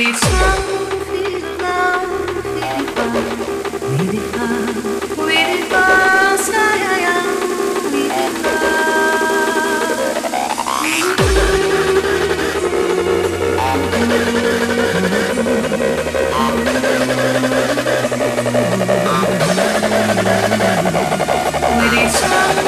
With each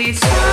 easy to